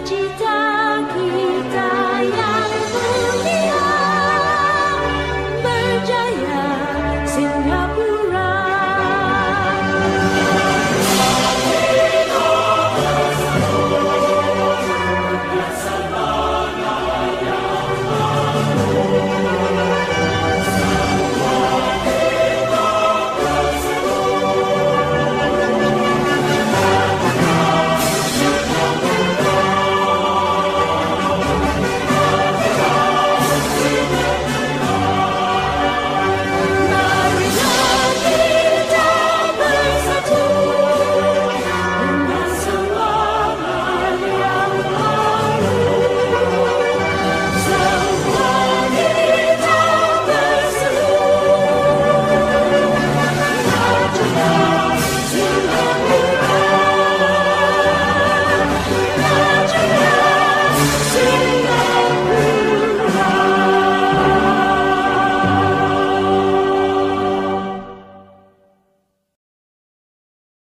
我知道。